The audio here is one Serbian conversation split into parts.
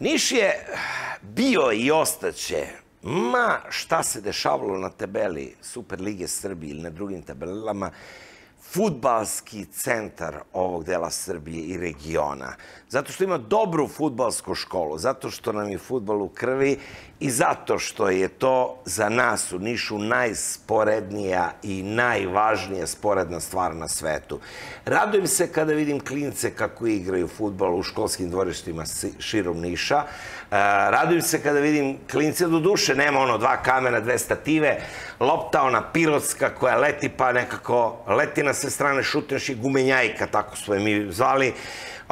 Niš je bio i ostaće, ma šta se dešavalo na tabeli Super Lige Srbije ili na drugim tabelama, futbalski centar ovog dela Srbije i regiona. Zato što ima dobru futbalsku školu, zato što nam je futbal u krvi i zato što je to za nas u Nišu najsporednija i najvažnija sporedna stvar na svetu. Radujem se kada vidim klince kako igraju futbal u školskim dvorištima širom Niša. E, radujem se kada vidim klince, do duše nema ono dva kamera, dve stative, lopta ona pirotska koja leti pa nekako leti na sve strane šutneš i gumenjajka, tako smo je mi zvali.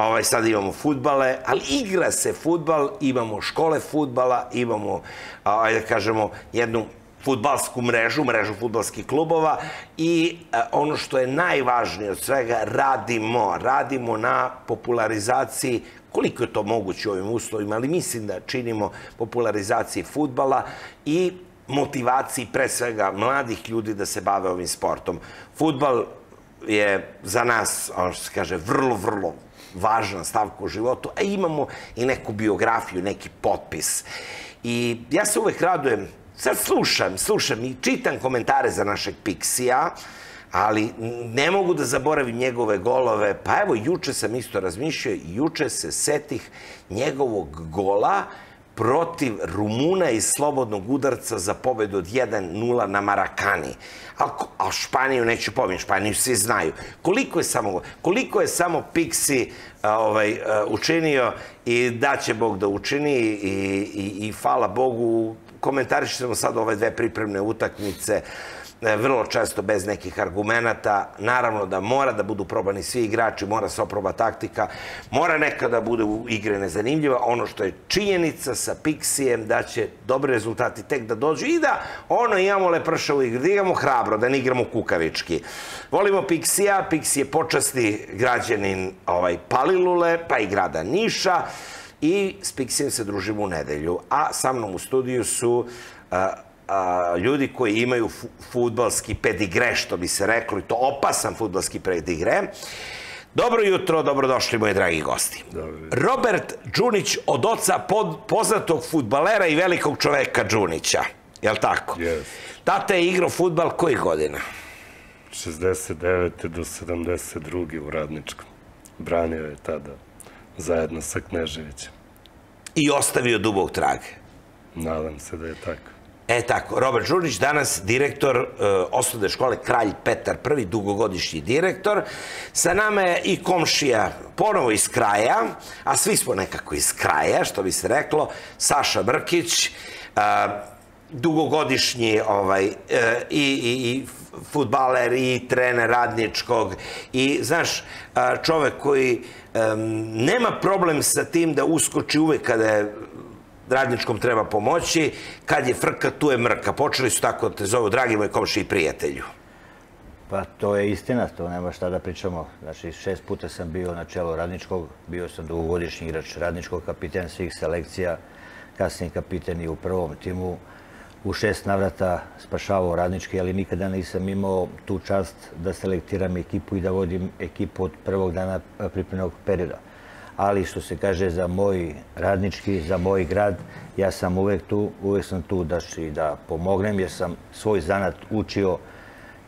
Ovaj, sad imamo futbale, ali igra se futbal, imamo škole futbala, imamo, ajde da kažemo, jednu futbalsku mrežu, mrežu futbalskih klubova i a, ono što je najvažnije od svega, radimo, radimo na popularizaciji koliko je to moguće u ovim uslovima, ali mislim da činimo popularizaciji futbala i motivaciji pre svega mladih ljudi da se bave ovim sportom. Futbal je za nas, ono što se kaže, vrlo, vrlo važna stavka u životu, a imamo i neku biografiju, neki potpis. I ja se uvek radujem, sad slušam, slušam i čitam komentare za našeg Pixija, ali ne mogu da zaboravim njegove golove. Pa evo, juče sam isto razmišljao, juče se setih njegovog gola, protiv Rumuna iz slobodnog udarca za pobedu od 1-0 na Marakani. A, a Španiju neću pominjati, Španiju svi znaju. Koliko je samo, koliko je samo Pixi ovaj, učinio i da će Bog da učini i, i, i hvala Bogu, komentarišemo sad ove dve pripremne utakmice. E, vrlo često bez nekih argumenta. Naravno da mora da budu probani svi igrači, mora se oproba taktika, mora nekada bude u igre nezanimljiva. Ono što je činjenica sa Pixijem da će dobri rezultati tek da dođu i da ono imamo lepršavu igru, da igramo hrabro, da ne igramo kukavički. Volimo Pixija, Pixi je počasti građanin ovaj, Palilule, pa i grada Niša i s Pixijem se družimo u nedelju. A sa mnom u studiju su uh, a, ljudi koji imaju futbalski pedigre, što bi se reklo, i to opasan futbalski pedigre. Dobro jutro, dobrodošli moji dragi gosti. Dobro. Robert Đunić od oca pod, poznatog futbalera i velikog čoveka Đunića. Jel tako? Yes. Tata je igrao futbal kojih godina? 69. do 72. u Radničkom. Branio je tada zajedno sa Kneževićem. I ostavio dubog trag. Nadam se da je tako. E tako, Robert Žurnić, danas direktor uh, osnovne škole Kralj Petar I, dugogodišnji direktor. Sa nama je i komšija, ponovo iz kraja, a svi smo nekako iz kraja, što bi se reklo, Saša Brkić, uh, dugogodišnji ovaj, uh, i, i, i futbaler i trener radničkog i, znaš, čovek koji nema problem sa tim da uskoči uvek kada je radničkom treba pomoći, kad je frka, tu je mrka. Počeli su tako da te zovu, dragi moj komši i prijatelju. Pa to je istina, to nema šta da pričamo. Znači, šest puta sam bio na čelu radničkog, bio sam dugogodišnji igrač radničkog, kapiten svih selekcija, kasniji kapiten i u prvom timu. U šest navrata spašavao radnički, ali nikada nisam imao tu čast da selektiram ekipu i da vodim ekipu od prvog dana pripremnog perioda. Ali što se kaže za moj radnički, za moj grad, ja sam uvek tu, uvek sam tu da, da pomognem, jer sam svoj zanat učio,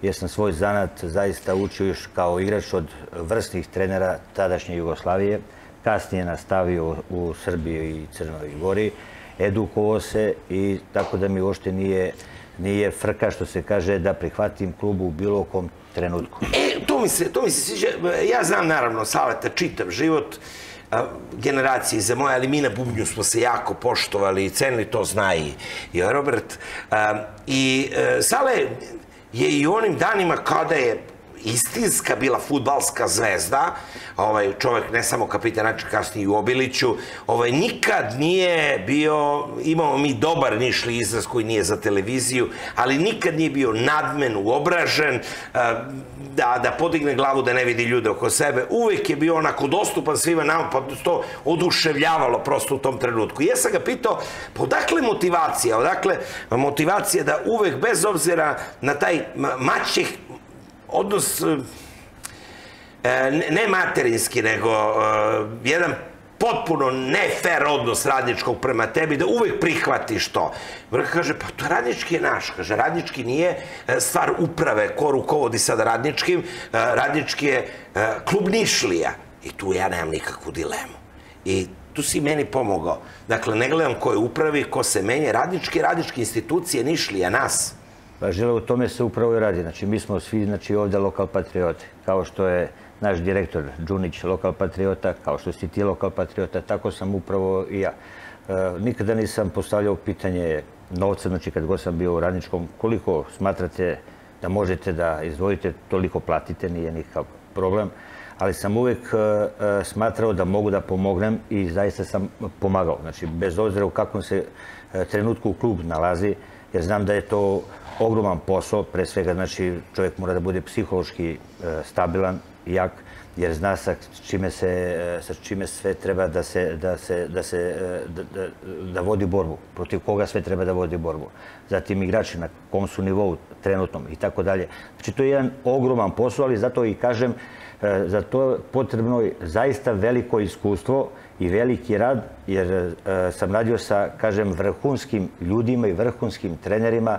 jer sam svoj zanat zaista učio još kao igrač od vrstnih trenera tadašnje Jugoslavije, kasnije nastavio u Srbiji i Crnoj Gori, edukovao se i tako da mi uopšte nije, nije frka što se kaže da prihvatim klubu u bilo kom trenutku. E, to mi se, to mi se sviđa. Ja znam naravno Saleta čitav život generacije za moje, ali mi na Bubnju smo se jako poštovali i cenili, to zna i, i Robert. I e, Sale je i onim danima kada je istinska bila futbalska zvezda, ovaj čovjek ne samo kapitan Račak, kasnije i u Obiliću, ovaj nikad nije bio, imamo mi dobar nišli izraz koji nije za televiziju, ali nikad nije bio nadmen, uobražen, da, da podigne glavu da ne vidi ljude oko sebe. Uvijek je bio onako dostupan svima nama, pa to oduševljavalo prosto u tom trenutku. I ja sam ga pitao, pa odakle motivacija? Odakle motivacija da uvek, bez obzira na taj maćih odnos e, ne materinski, nego e, jedan potpuno nefer odnos radničkog prema tebi, da uvek prihvatiš to. Vrh kaže, pa to radnički je naš. Kaže, radnički nije e, stvar uprave, ko rukovodi sad radničkim, e, radnički je e, klub Nišlija. I tu ja nemam nikakvu dilemu. I tu si meni pomogao. Dakle, ne gledam ko je upravi, ko se menje, radnički, radničke institucije, Nišlija, nas. Pa žele, u tome se upravo i radi. Znači, mi smo svi znači, ovde lokal patrioti. Kao što je naš direktor Đunić lokal patriota, kao što si ti lokal patriota, tako sam upravo i ja. E, nikada nisam postavljao pitanje novca, znači kad god sam bio u radničkom, koliko smatrate da možete da izdvojite, toliko platite, nije nikakav problem. Ali sam uvek e, e, smatrao da mogu da pomognem i zaista sam pomagao. Znači, bez obzira u kakvom se e, trenutku klub nalazi, jer znam da je to ogroman posao, pre svega, znači, čovjek mora da bude psihološki e, stabilan, jak, jer zna sa čime, se, e, sa čime sve treba da se, da se, da se e, da, da, da vodi borbu, protiv koga sve treba da vodi borbu. Zatim igrači na kom su nivou trenutnom i tako dalje. Znači to je jedan ogroman posao, ali zato i kažem, za to je potrebno zaista veliko iskustvo i veliki rad, jer sam radio sa, kažem, vrhunskim ljudima i vrhunskim trenerima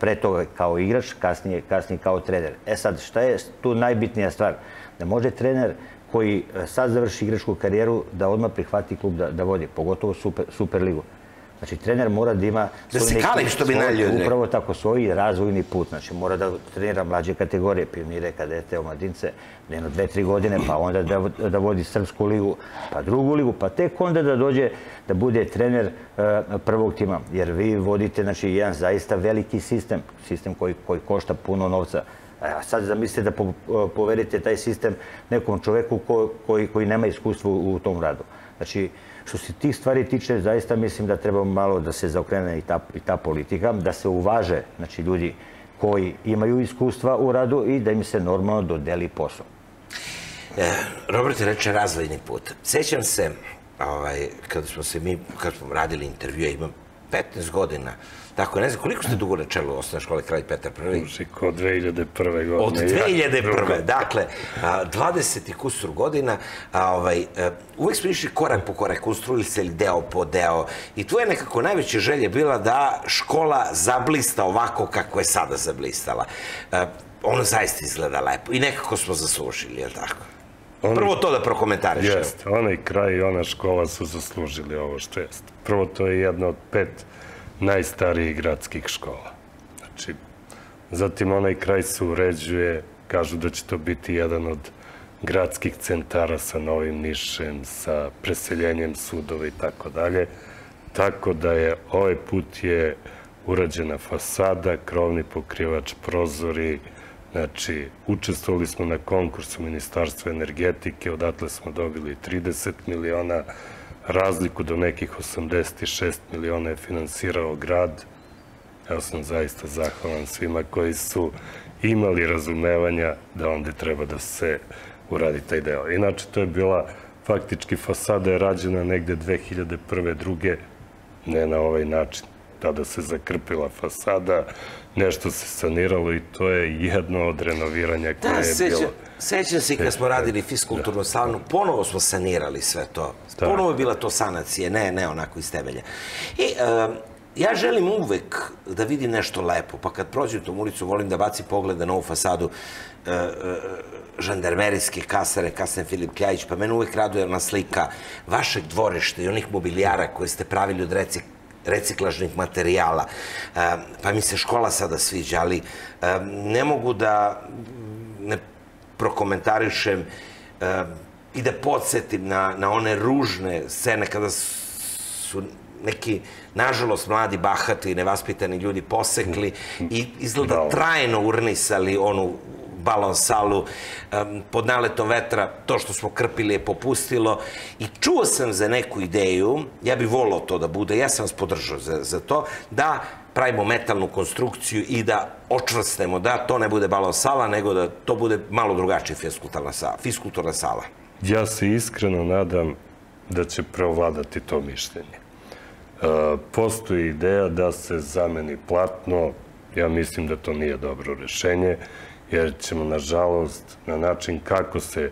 pre toga kao igrač, kasnije, kasnije kao trener. E sad, šta je tu najbitnija stvar? da može trener koji e, sad završi igračku karijeru da odmah prihvati klub da, da vodi, pogotovo super, super ligu. Znači, trener mora da ima... Da se kali, što bi najljudne. Upravo tako, svoj razvojni put. Znači, mora da trenira mlađe kategorije, pionire, kadete, omladince, jedno, dve, tri godine, pa onda da, da vodi Srpsku ligu, pa drugu ligu, pa tek onda da dođe da bude trener uh, prvog tima. Jer vi vodite, znači, jedan zaista veliki sistem, sistem koji, koji košta puno novca. A sad zamislite da po, poverite taj sistem nekom čoveku ko, koji, koji nema iskustva u tom radu. Znači, što se tih stvari tiče, zaista mislim da treba malo da se zaokrene i ta, i ta politika, da se uvaže znači, ljudi koji imaju iskustva u radu i da im se normalno dodeli posao. E, Robert reče razvojni put. Sećam se, ovaj, kada smo se mi, kada smo radili intervjue, imam 15 godina, Tako, ne znam, koliko ste dugo na čelu osnovne škole Kralj Petar I? Užik, od 2001. godine. Od 2001. dakle, 20 i kusur godina, a, ovaj, a, uvek smo išli korak po korak, konstruili se deo po deo i tu je nekako najveća želja bila da škola zablista ovako kako je sada zablistala. A, ono zaista izgleda lepo i nekako smo zaslužili, je li tako? Onaj, Prvo to da prokomentariš. Jeste, onaj kraj i ona škola su zaslužili ovo što jeste. Prvo to je jedna od pet najstarijih gradskih škola. Znači, zatim onaj kraj se uređuje, kažu da će to biti jedan od gradskih centara sa novim nišem, sa preseljenjem sudova i tako dalje. Tako da je ovaj put je urađena fasada, krovni pokrivač, prozori, Znači, učestvovali smo na konkursu Ministarstva energetike, odatle smo dobili 30 miliona, razliku do nekih 86 miliona je finansirao grad. Ja sam zaista zahvalan svima koji su imali razumevanja da onda treba da se uradi taj deo. Inače, to je bila faktički fasada je rađena negde 2001. druge, ne na ovaj način. Tada se zakrpila fasada, nešto se saniralo i to je jedno od renoviranja koje da, je seća, bilo. Sećam se kad smo radili fiskulturnu da, salonu, ponovo smo sanirali sve to. Da. Ponovo je bila to sanacije, ne, ne onako iz temelja. I uh, ja želim uvek da vidim nešto lepo, pa kad prođem tom ulicu volim da baci pogled na ovu fasadu uh, žandarmerijske kasare, kasne Filip Kljajić, pa mene uvek raduje ona slika vašeg dvorišta i onih mobilijara koje ste pravili od reci reciklažnih materijala. Pa mi se škola sada sviđa, ali ne mogu da ne prokomentarišem i da podsjetim na, na one ružne scene kada su neki, nažalost, mladi, bahati, nevaspitani ljudi posekli i izgleda trajno urnisali onu balon salu pod naletom vetra, to što smo krpili je popustilo i čuo sam za neku ideju, ja bih volao to da bude, ja sam vas podržao za, za to, da pravimo metalnu konstrukciju i da očvrstemo da to ne bude balon sala, nego da to bude malo drugačija fiskulturna sala. Fiskulturna sala. Ja se iskreno nadam da će preovladati to mišljenje. E, postoji ideja da se zameni platno, ja mislim da to nije dobro rešenje jer ćemo, nažalost, na način kako se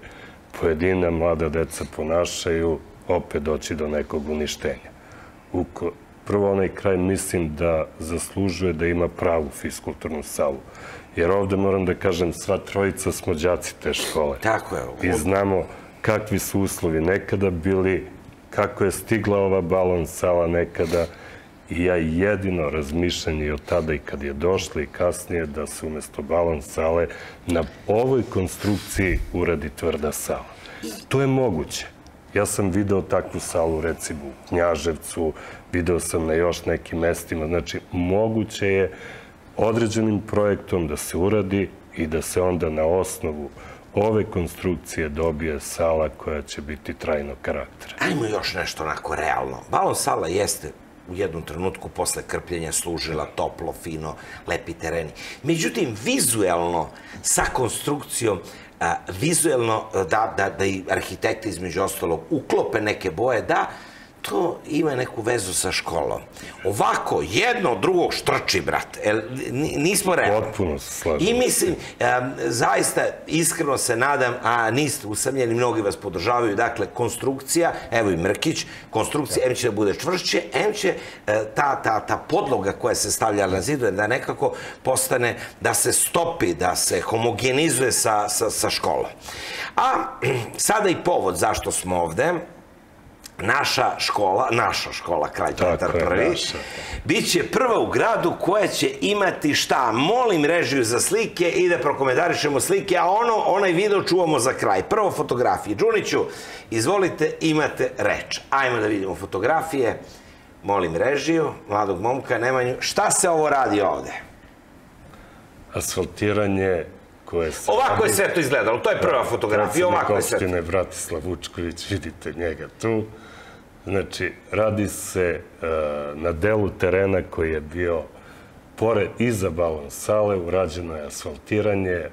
pojedina mlada deca ponašaju, opet doći do nekog uništenja. Uko, prvo onaj kraj mislim da zaslužuje da ima pravu fiskulturnu salu. Jer ovde moram da kažem, sva trojica smo đaci te škole. Tako je. I znamo kakvi su uslovi nekada bili, kako je stigla ova balon sala nekada, I ja jedino razmišljanje od tada i kad je došla i kasnije da se umesto balon sale na ovoj konstrukciji uradi tvrda sala. To je moguće. Ja sam video takvu salu recimo u Knjaževcu, video sam na još nekim mestima, znači moguće je određenim projektom da se uradi i da se onda na osnovu ove konstrukcije dobije sala koja će biti trajnog karaktera. Ajmo još nešto onako realno. Balon sala jeste u jednom trenutku posle krpljenja služila toplo, fino, lepi tereni. Međutim, vizuelno, sa konstrukcijom, vizuelno da, da, da i arhitekti između ostalog uklope neke boje, da to ima neku vezu sa školom. Ovako, jedno od drugog štrči, brat. El, nismo realni. Potpuno se slažem. I mislim, zaista, iskreno se nadam, a niste usamljeni, mnogi vas podržavaju, dakle, konstrukcija, evo i Mrkić, konstrukcija, M će da bude čvršće, M će e, ta, ta, ta podloga koja se stavlja na zidu, da nekako postane, da se stopi, da se homogenizuje sa, sa, sa školom. A sada i povod zašto smo ovde, naša škola, naša škola Kralj Petar I, biće prva u gradu koja će imati šta? Molim režiju za slike i da prokomentarišemo slike, a ono, onaj video čuvamo za kraj. Prvo fotografije. Đuniću, izvolite, imate reč. Ajmo da vidimo fotografije. Molim režiju, mladog momka, Nemanju. Šta se ovo radi ovde? Asfaltiranje koje se... Ovako je sve to izgledalo, to je prva fotografija, ovako je sve to. opštine Bratislav Vučković, vidite njega tu. Znači, radi se uh, na delu terena koji je bio pored iza balon sale, urađeno je asfaltiranje,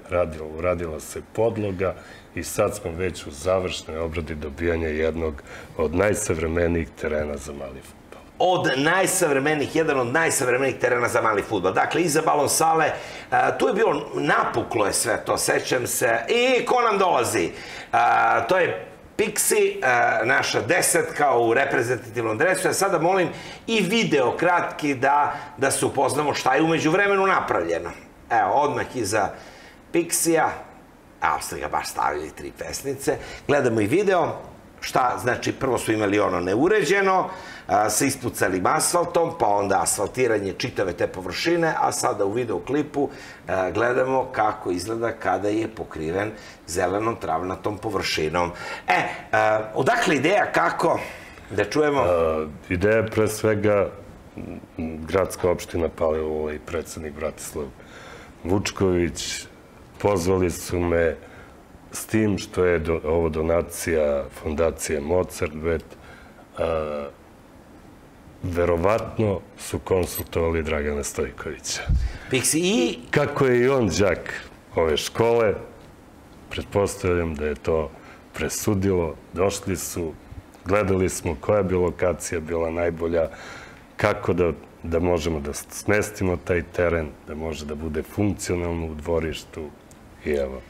uradila se podloga i sad smo već u završnoj obradi dobijanja jednog od najsavremenijih terena za mali futbol. Od najsavremenijih, jedan od najsavremenijih terena za mali futbol. Dakle, iza balon sale, uh, tu je bilo, napuklo je sve to, sećam se. I ko nam dolazi? Uh, to je Pixi, e, naša desetka u reprezentativnom dresu. Ja sada molim i video kratki da, da se upoznamo šta je umeđu vremenu napravljeno. Evo, odmah iza Pixija, a ste ga baš stavili tri pesnice. Gledamo i video, šta, znači prvo su imali ono neuređeno, sa ispucalim asfaltom, pa onda asfaltiranje čitave te površine, a sada u videoklipu gledamo kako izgleda kada je pokriven zelenom travnatom površinom. E, odakle ideja kako da čujemo? Ideja je pre svega gradska opština Palilula i predsednik Bratislav Vučković pozvali su me s tim što je do, ovo donacija fondacije Mozart, bet, a, verovatno su konsultovali Dragana Stojkovića. Pixi i... Kako je i on đak ove škole, pretpostavljam da je to presudilo, došli su, gledali smo koja bi lokacija bila najbolja, kako da, da možemo da smestimo taj teren, da može da bude funkcionalno u dvorištu i evo,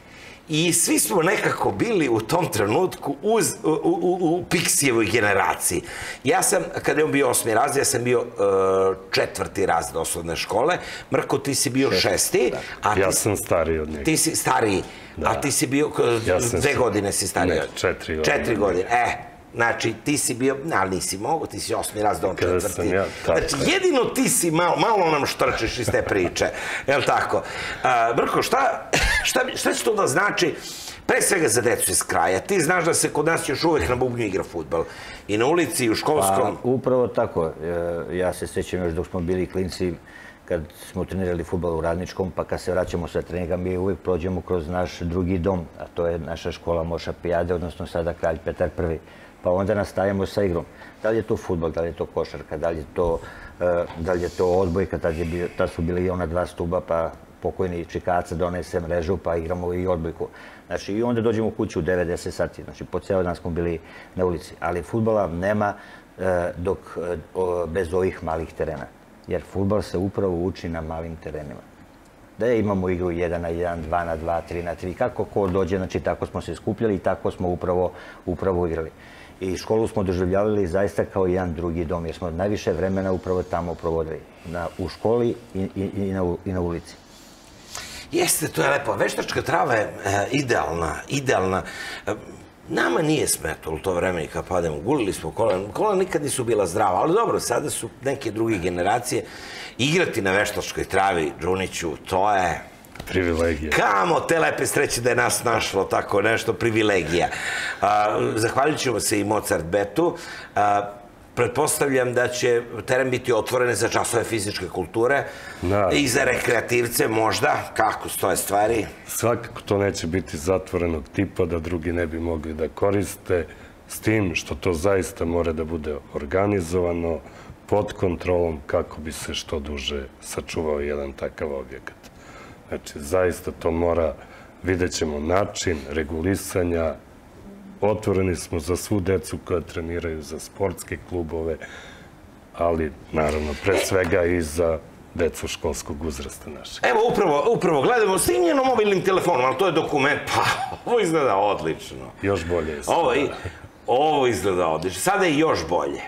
I svi smo nekako bili u tom trenutku uz, u, u, u Pixijevoj generaciji. Ja sam, kada je on bio osmi razred, ja sam bio uh, četvrti razred osnovne škole. Mrko, ti si bio šesti. šesti a ti, ja sam stariji od njega. Ti si stariji, da. a ti si bio, ja dve godine si stariji. Ne, četiri godine. Četiri godine, e. Znači, ti si bio, ali nisi mogo, ti si osmi raz on četvrti. Ja, tako znači, jedino ti si malo, malo nam štrčeš iz te priče. Jel tako? Uh, Brko, šta, šta, šta će to da znači? Pre svega za decu iz kraja. Ti znaš da se kod nas još uvek na bubnju igra futbol. I na ulici, i u školskom. Pa, upravo tako. E, ja se sećam još dok smo bili klinci, kad smo trenirali futbol u Radničkom, pa kad se vraćamo sa treninga, mi uvijek prođemo kroz naš drugi dom, a to je naša škola Moša Pijade, odnosno sada Kralj Petar I pa onda nastavimo sa igrom. Da li je to futbol, da li je to košarka, da li je to, e, da li je to odbojka, tad, je bio, tad su bili i ona dva stuba, pa pokojni čikaca donese mrežu, pa igramo i odbojku. Znači, i onda dođemo u kuću u 90 sati, znači, po ceo dan smo bili na ulici. Ali futbola nema e, dok, e, bez ovih malih terena. Jer futbol se upravo uči na malim terenima. Da imamo igru 1 na 1, 2 na 2, 3 na 3, kako ko dođe, znači tako smo se skupljali i tako smo upravo, upravo igrali. I školu smo doživljavali zaista kao jedan drugi dom, jer smo najviše vremena upravo tamo provodili, na, u školi i, i, i, na, i na ulici. Jeste, to je lepo. Veštačka trava je e, idealna, idealna. E, nama nije smetalo to vreme i kad pademo. Gulili smo kola. Kola nikad nisu bila zdrava, ali dobro, sada su neke druge generacije. Igrati na veštačkoj travi, Đuniću, to je Privilegija. Kamo te lepe sreće da je nas našlo tako nešto, privilegija. Zahvalit ćemo se i Mozart Betu. Pretpostavljam da će teren biti otvoren za časove fizičke kulture Da. i za rekreativce možda, kako stoje stvari. Svakako to neće biti zatvorenog tipa da drugi ne bi mogli da koriste, s tim što to zaista mora da bude organizovano, pod kontrolom kako bi se što duže sačuvao jedan takav objekat. Znači, zaista to mora, vidjet ćemo način regulisanja, otvoreni smo za svu decu koja treniraju za sportske klubove, ali naravno pre svega i za decu školskog uzrasta našeg. Evo, upravo, upravo gledamo snimljeno mobilnim telefonom, ali to je dokument, pa ovo izgleda odlično. Još bolje je Ovo, i, ovo izgleda odlično. Sada je još bolje.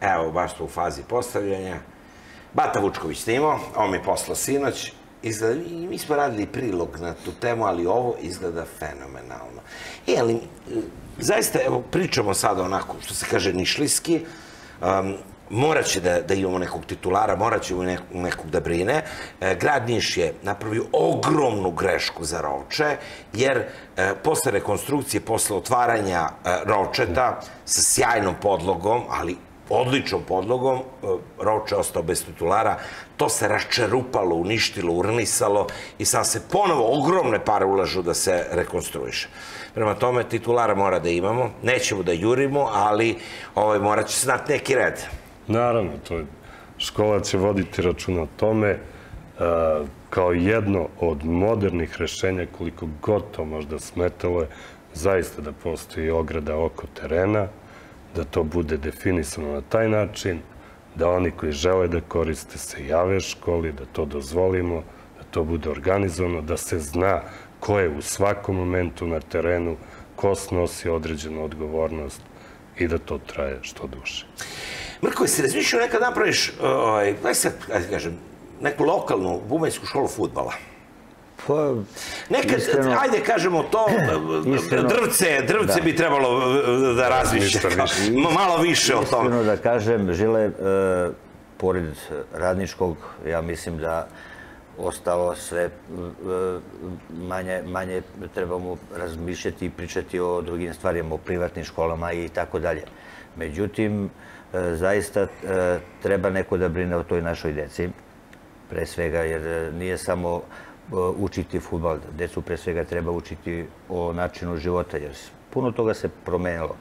Evo, baš tu u fazi postavljanja. Bata Vučković snimao, on mi je poslao sinoć. Izgleda, i mi smo radili prilog na tu temu, ali ovo izgleda fenomenalno. E, ali, e, zaista, evo, pričamo sada onako, što se kaže, nišlijski. Um, morat će da, da imamo nekog titulara, morat ćemo nekog, nekog da brine. E, grad Niš je napravio ogromnu grešku za Rovče, jer e, posle rekonstrukcije, posle otvaranja e, Rovčeta sa sjajnom podlogom, ali odličnom podlogom, e, je ostao bez titulara, to se raščerupalo, uništilo, urnisalo i sad se ponovo ogromne pare ulažu da se rekonstruiše. Prema tome, titulara mora da imamo, nećemo da jurimo, ali ovaj, morat će se znati neki red. Naravno, to je, škola će voditi računa o tome e, kao jedno od modernih rešenja, koliko god to možda smetalo je, zaista da postoji ograda oko terena, da to bude definisano na taj način, da oni koji žele da koriste se jave školi, da to dozvolimo, da to bude organizovano, da se zna ko je u svakom momentu na terenu, ko snosi određenu odgovornost i da to traje što duže. Mrko, jesi razmišljao nekad napraviš, ovaj, ajde kažem, neku lokalnu bubanjsku školu futbala? Pa, Nekad, Iskreno- ajde kažemo to, Iskreno- drvce, drvce Da. bi trebalo eh, da razmišlja. Ma- Malo više o tome. Iskreno da kažem, Žile, e, pored radničkog, ja mislim da ostalo sve e, manje, manje trebamo razmišljati i pričati o drugim stvarima, o privatnim školama i tako dalje. Međutim, e, zaista e, treba neko da brine o toj našoj deci, pre svega, jer e, nije samo e, učiti futbal, decu pre svega treba učiti o načinu života, jer puno toga se promenilo.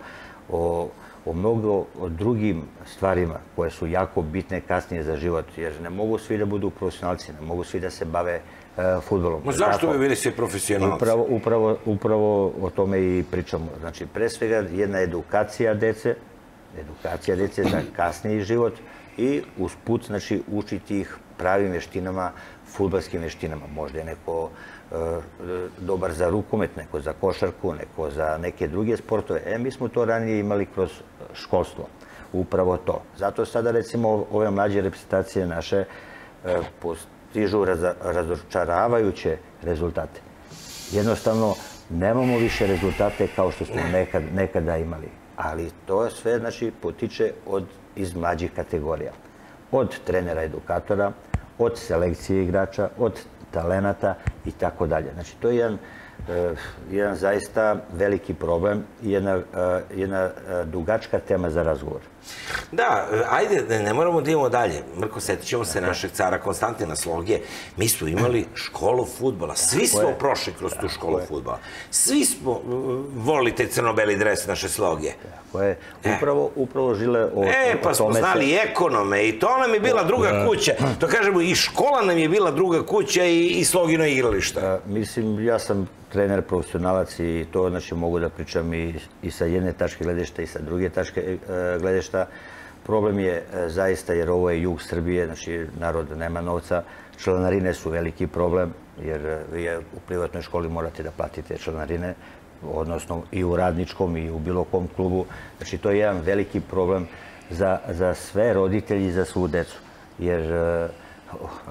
O, o mnogo o drugim stvarima koje su jako bitne kasnije za život, jer ne mogu svi da budu profesionalci, ne mogu svi da se bave e, futbolom. Ma zašto Tako? bi bili svi profesionalci? Upravo, upravo, upravo o tome i pričamo. Znači, pre svega jedna edukacija dece, edukacija dece za kasniji život i usput, znači, učiti ih pravim veštinama, futbalskim veštinama. Možda je neko e, dobar za rukomet, neko za košarku, neko za neke druge sportove. E, mi smo to ranije imali kroz školstvo. Upravo to. Zato sada, recimo, ove mlađe reprezentacije naše e, postižu razočaravajuće rezultate. Jednostavno, nemamo više rezultate kao što smo nekad, nekada imali. Ali to sve znači, potiče od, iz mlađih kategorija. Od trenera edukatora, od selekcije igrača, od talenata i tako dalje. Znači, to je jedan, e, jedan zaista veliki problem i jedna, e, jedna e, dugačka tema za razgovor. Da, ajde, ne, moramo da idemo dalje. Mrko, setit ćemo se našeg cara Konstantina Slogije. Mi smo imali školu futbola. Svi smo je. prošli kroz tu školu futbola. Svi smo uh, volili te crno-beli dres naše Slogije. Koje upravo, upravo žile o, E, pa smo znali ekonome i to nam je bila druga kuća. To kažemo, i škola nam je bila druga kuća i, i Slogino igrališta. A, Mislim, ja sam trener profesionalac i to znači, mogu da pričam i, i sa jedne tačke gledišta i sa druge tačke e, gledišta. Problem je e, zaista jer ovo je jug Srbije, znači narod nema novca. Članarine su veliki problem jer e, vi je u privatnoj školi morate da platite članarine. odnosno i u radničkom i u bilo kom klubu. Znači, to je jedan veliki problem za, za sve roditelji i za svu decu. Jer e,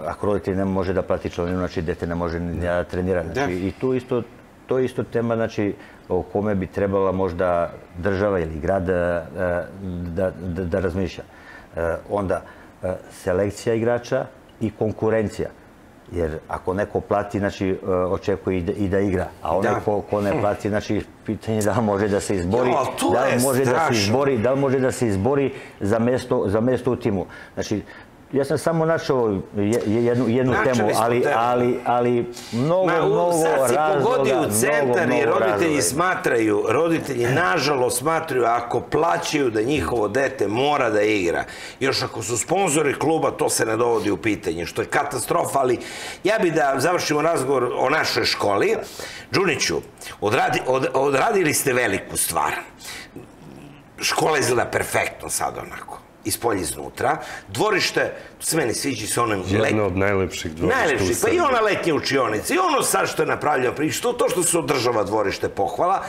ako roditelj ne može da plati članinu, znači dete ne može ni da trenira. Znači, I tu isto, to je isto tema znači, o kome bi trebala možda država ili grad e, da, da, da razmišlja. E, onda, e, selekcija igrača i konkurencija. Jer ako neko plati, znači očekuje i da, i da igra, a onaj Da. ko, ko ne plati, znači pitanje je da li može da se izbori, Jo, da li može da se strašno. izbori, da li može da se izbori za mesto, za mesto u timu. Znači, ja sam samo našao je- je- jednu, jednu temu, ali, ali, ali mnogo, Ma, mnogo sad si pogodio u centar mnogo, i mnogo roditelji razloga. smatraju, roditelji nažalost smatraju ako plaćaju da njihovo dete mora da igra. Još ako su sponzori kluba, to se ne dovodi u pitanje, što je katastrofa, ali ja bi da završimo razgovor o našoj školi. Đuniću, odradi, od, odradili ste veliku stvar. Škola izgleda perfektno sad onako ispolje iznutra. Dvorište, se meni sviđa sa onom Jedno od najlepših dvorišta u Najlepši, pa i ona letnja učionica, i ono sad što je napravljeno priče, to, to što se održava dvorište pohvala.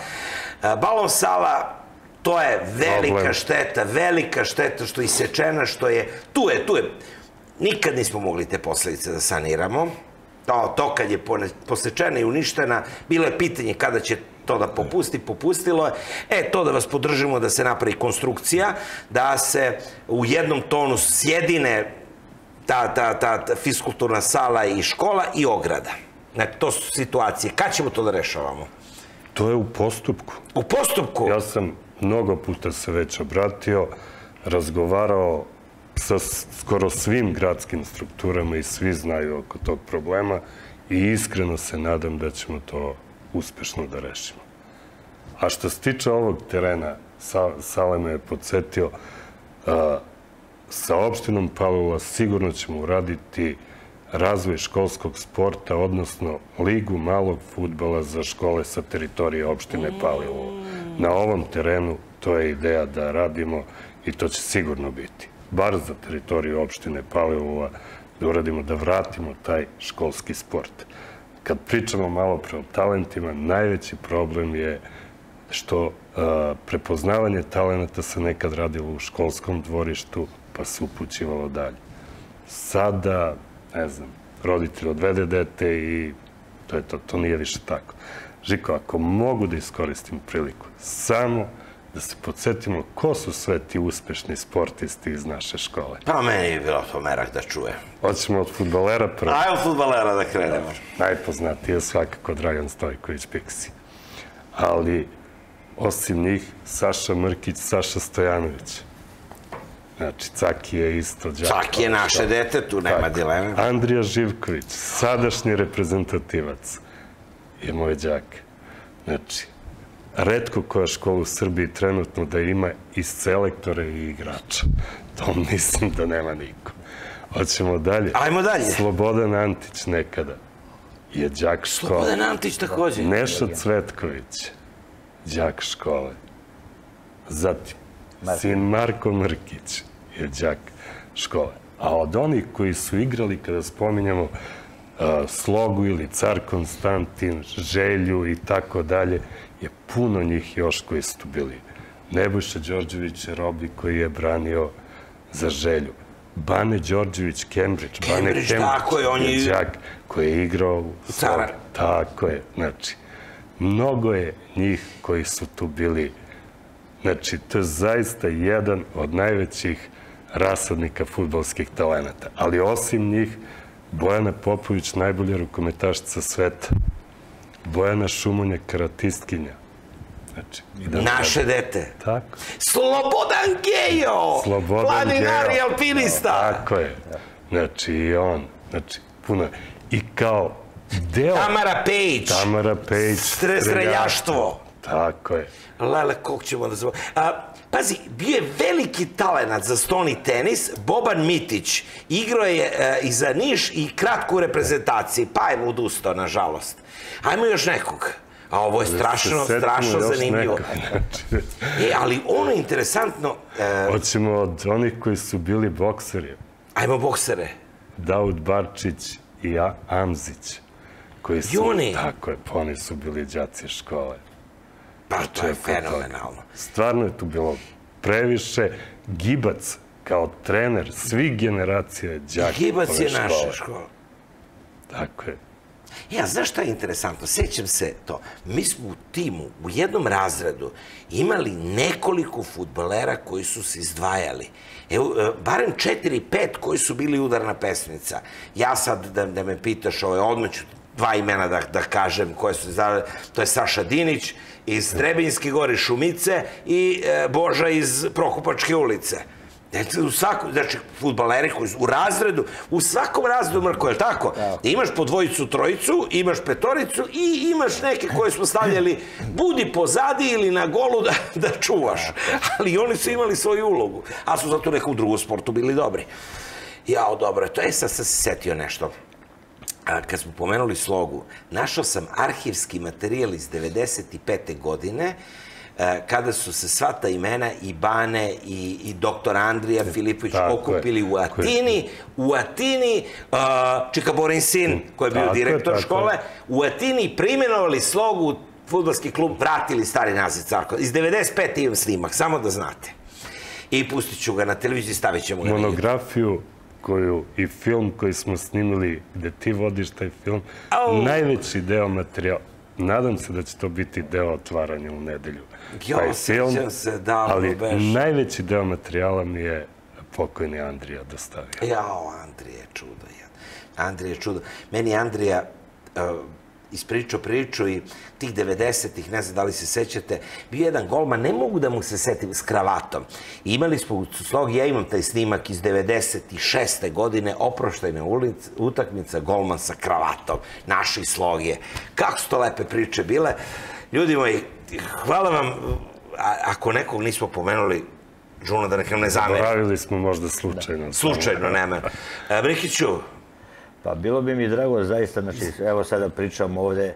E, Balon sala, to je velika Problem. šteta, velika šteta što je isečena, što je, tu je, tu je. Nikad nismo mogli te posledice da saniramo. To, to kad je posečena i uništena, bilo je pitanje kada će to da popusti, popustilo je. E, to da vas podržimo da se napravi konstrukcija, da se u jednom tonu sjedine ta, ta, ta, ta fiskulturna sala i škola i ograda. Znači, to su situacije. Kad ćemo to da rešavamo? To je u postupku. U postupku? Ja sam mnogo puta se već obratio, razgovarao sa skoro svim gradskim strukturama i svi znaju oko tog problema i iskreno se nadam da ćemo to uspešno da rešimo. A što se tiče ovog terena, Sa, Sale me je podsjetio, a, sa opštinom Palula sigurno ćemo uraditi razvoj školskog sporta, odnosno ligu malog futbala za škole sa teritorije opštine Palilova. Na ovom terenu to je ideja da radimo i to će sigurno biti. Bar za teritoriju opštine Palilova da uradimo, da vratimo taj školski sport. Kad pričamo malo pre o talentima, najveći problem je što a, prepoznavanje talenata se nekad radilo u školskom dvorištu, pa se upućivalo dalje. Sada, ne znam, roditelj odvede dete i to je to, to nije više tako. Žiko, ako mogu da iskoristim priliku, samo da se podsjetimo ko su sve ti uspešni sportisti iz naše škole. Pa meni je bilo to merak da čuje. Hoćemo od futbolera prvo. Ajmo futbalera da krenemo. Najpoznatiji je svakako Dragan Stojković Piksi. Ali, osim njih, Saša Mrkić, Saša Stojanović. Znači, Caki je isto džak. Čak je naše dete, tu nema Tako. dileme. Andrija Živković, sadašnji reprezentativac, je moj džak. Znači, redko koja škola u Srbiji trenutno da ima i selektore i igrača. To mislim da nema niko. Hoćemo dalje. Ajmo dalje. Slobodan Antić nekada je đak škole. Slobodan Antić takođe. Neša Cvetković, đak škole. Zatim, sin Marko Mrkić je đak škole. A od onih koji su igrali, kada spominjamo a, Slogu ili Car Konstantin, Želju i tako dalje, je puno njih još koji su tu bili. Nebojša Đorđević je Robi koji je branio za Želju. Bane Đorđević, Cambridge. Bane Cambridge, tako je, on je- đak koji je igrao u. Slogu. Tako je, znači, mnogo je njih koji su tu bili. Znači, to je zaista jedan od najvećih rasadnika futbolskih talenata. Ali osim njih, Bojana Popović, najbolja rukometašica sveta. Bojana Šumonja, karatistkinja. Znači, da Naše dete. Tako. Slobodan Gejo! Slobodan Planinar i Geo. alpinista! Tako je. Znači, i on. Znači, puno. I kao deo... Tamara Pejić. Tamara Pejić. Stre- streljaštvo. Tako je. Lele, kog ćemo da zvamo? A, pazi, bio je veliki talenat za stoni tenis, Boban Mitić. Igrao je e, i za Niš i kratku u reprezentaciji, pa je odustao, nažalost. Ajmo još nekog. A ovo je strašno, setimo strašno još zanimljivo. Znači, E, ali ono je interesantno, e, hoćemo od onih koji su bili bokseri. ajmo boksere. Daud Barčić i A- Amzić. Koji su, I oni? Tako je, pa oni su bili đaci škole. Pa, to je toga. fenomenalno. Stvarno je tu bilo previše. Gibac kao trener svih generacija je Gibac je naša škola. Tako je. Ja, znaš šta je interesantno? Sećam se to. Mi smo u timu, u jednom razredu, imali nekoliko futbolera koji su se izdvajali. Evo, e, barem četiri, pet koji su bili udarna pesnica. Ja sad, da, da me pitaš, ovaj, odmah ću dva imena da, da kažem koje su izdvajali. To je Saša Dinić iz Trebinjske gore Šumice i e, Boža iz Prokupačke ulice. Znači, u svaku, znači, futbaleri koji su u razredu, u svakom razredu, Mrko, je tako? Imaš po dvojicu, trojicu, imaš petoricu i imaš neke koje smo stavljali, budi pozadi ili na golu da, da čuvaš. Ali oni su imali svoju ulogu, a su zato neku drugu sportu bili dobri. Jao, dobro, to je sad se setio nešto. A, kad smo pomenuli slogu, našao sam arhivski materijal iz 95. godine, e, kada su se sva ta imena i Bane i, i doktor Andrija Filipović Tako je. okupili u je. Atini, u Atini, uh, Čikaborin sin, koji je bio Tako je, direktor tako škole, je. u Atini primenovali slogu, futbolski klub, vratili stari naziv Carko. Iz 95. imam snimak, samo da znate. I pustit ću ga na televiziji, stavit ćemo ga. Monografiju koju i film koji smo snimili, gde ti vodiš taj film, Au. najveći deo materijala, nadam se da će to biti deo otvaranja u nedelju. Jo, taj film, se, davno ali beš. najveći deo materijala mi je pokojni Andrija dostavio. Jao, Andrija je čudo. jedan. Andrija je čudo. Meni Andrija uh, ispričao priču i tih 90-ih, ne znam da li se sećate, bio je jedan golman, ne mogu da mu se setim, s kravatom. I imali smo u slogi, ja imam taj snimak iz 96. godine, oproštajna ulic, utakmica, golman sa kravatom, naši slogije. Kako su to lepe priče bile. Ljudi moji, hvala vam, a, ako nekog nismo pomenuli, Džuna, da nekam ne zameri. Boravili smo možda slučajno. Slučajno, nema. E, Brikiću, Pa bilo bi mi drago zaista, znači, evo sada pričamo ovde,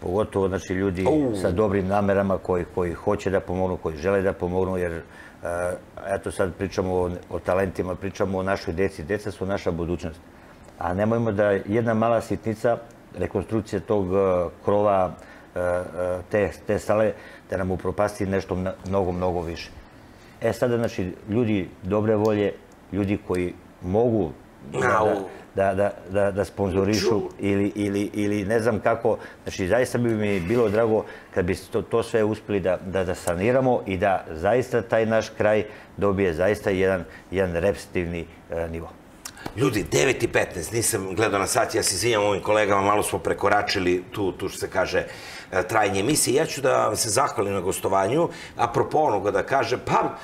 pogotovo znači, ljudi sa dobrim namerama koji, koji hoće da pomognu, koji žele da pomognu, jer e, eto sad pričamo o, o talentima, pričamo o našoj deci. Deca su naša budućnost. A nemojmo da jedna mala sitnica, rekonstrukcija tog e, krova, e, e, te, te sale, da nam upropasti nešto mnogo, mnogo više. E sada, znači, ljudi dobre volje, ljudi koji mogu da. Da, da, da, da sponzorišu ili, ili, ili ne znam kako. Znači, zaista bi mi bilo drago kad bi to, to sve uspeli da, da, da saniramo i da zaista taj naš kraj dobije zaista jedan, jedan repstitivni e, nivo. Ljudi, 9 i 15, nisam gledao na sat, ja se izvinjam ovim kolegama, malo smo prekoračili tu, tu što se kaže e, trajanje emisije. Ja ću da vam se zahvalim na gostovanju, apropo onoga da kažem, pa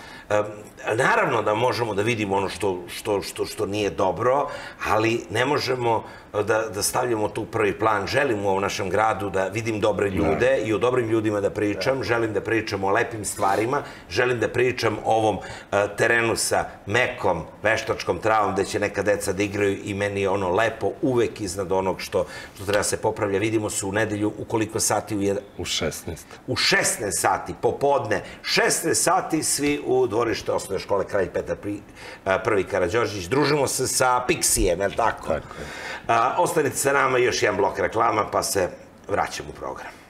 naravno da možemo da vidimo ono što, što, što, što nije dobro, ali ne možemo da, da stavljamo to u prvi plan. Želim u ovom našem gradu da vidim dobre ljude i o dobrim ljudima da pričam. Želim da pričam o lepim stvarima. Želim da pričam o ovom e, terenu sa mekom, veštačkom travom gde će neka deca da igraju i meni je ono lepo uvek iznad onog što, što treba se popravlja. Vidimo se u nedelju u koliko sati u, jedan, U 16. u 16 sati, popodne, 16 sati, svi u dvorište osnovne škole Kralj Petar Pri, a, Prvi Karadžorđić. Družimo se sa Pixijem, je li tako? Tako je. A, ostanite sa nama još jedan blok reklama, pa se vraćamo u program.